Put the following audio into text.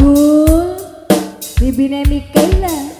Abul Bibine Mikaela